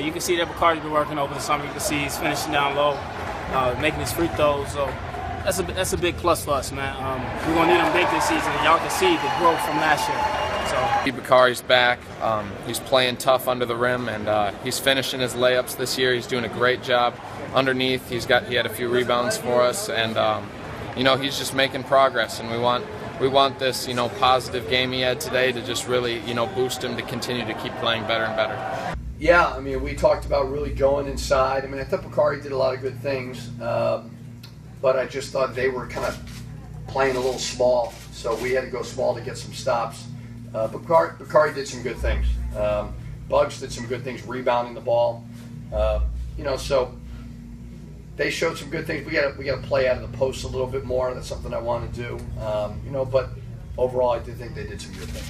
you can see that Bakary's been working over the summer. You can see he's finishing down low, uh, making his free throws. So that's a that's a big plus for us, man. Um, we're gonna need him big this season, and y'all can see the growth from last year. So Bakary's back. Um, he's playing tough under the rim, and uh, he's finishing his layups this year. He's doing a great job underneath. He's got he had a few rebounds for us, and um, you know he's just making progress. And we want we want this you know positive game he had today to just really you know boost him to continue to keep playing better and better. Yeah, I mean, we talked about really going inside. I mean, I thought Bakary did a lot of good things, um, but I just thought they were kind of playing a little small, so we had to go small to get some stops. Uh, Bakary, did some good things. Um, Bugs did some good things, rebounding the ball. Uh, you know, so they showed some good things. We got we got to play out of the post a little bit more. That's something I want to do. Um, you know, but overall, I did think they did some good things.